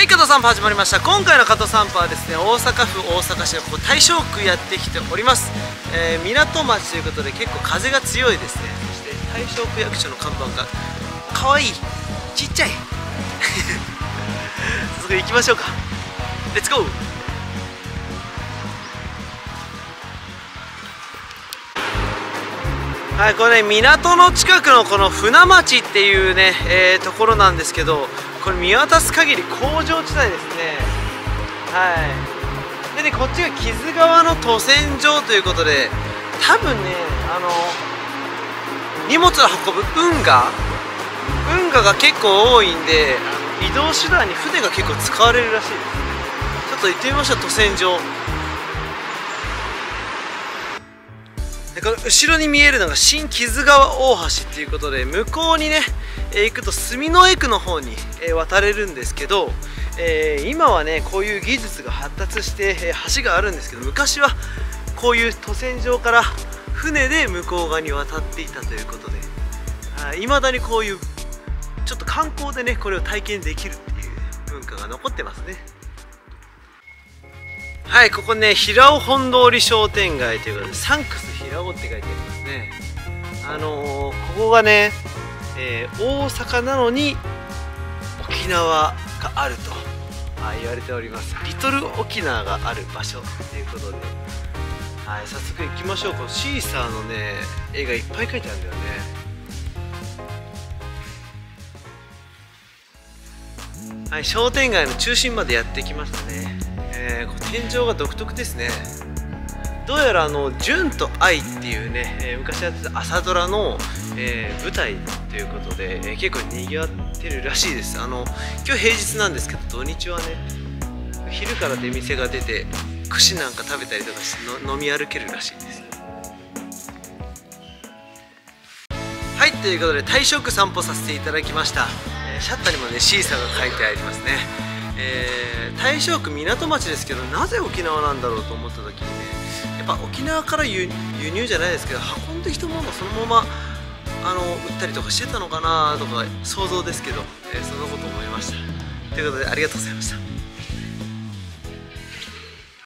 はい加藤散歩始まりました。今回の加藤散歩はですね大阪府大阪市のここ大正区やってきております、えー港町ということで結構風が強いですね。そして大正区役所の看板が可愛いちっちゃい。早速行きましょうか。レッツゴーはい、これね港の近くのこの船町っていうね、えーところなんですけどこれ見渡す限り工場地帯ですね。はい。でねこっちが木津川の渡船場ということで多分ねあの荷物を運ぶ運河運河が結構多いんで移動手段に船が結構使われるらしいです。ちょっと行ってみましょう渡船場。でこの後ろに見えるのが新木津川大橋っていうことで向こうにね、え行くと住之江区の方に、え渡れるんですけど、えー今はねこういう技術が発達して、え橋があるんですけど昔はこういう渡船場から船で向こう側に渡っていたということでいまだにこういうちょっと観光でねこれを体験できるっていう文化が残ってますね。はいここね平尾本通り商店街ということでサンクス平尾って書いてありますね。あのーここがね、えー大阪なのに沖縄があると。あ言われております。リトル沖縄がある場所ということで。はい早速行きましょう。このシーサーのね絵がいっぱい描いてあるんだよね。はい、商店街の中心までやってきましたね、えーこう天井が独特ですねどうやらあの「純と愛」っていうね、えー昔やってた朝ドラの、えー舞台ということで、えー結構にぎわってるらしいです。あの今日平日なんですけど土日はね昼から出店が出て串なんか食べたりとかして飲み歩けるらしいです。はいということで大正区散歩させていただきました、えーシャッターにもねシーサーが書いてありますね、えー大正区港町ですけどなぜ沖縄なんだろうと思った時にねぱ沖縄から輸入じゃないですけど運んできたものをそのままあの売ったりとかしてたのかなとか想像ですけど、えーそんなこと思いました。ということでありがとうございました。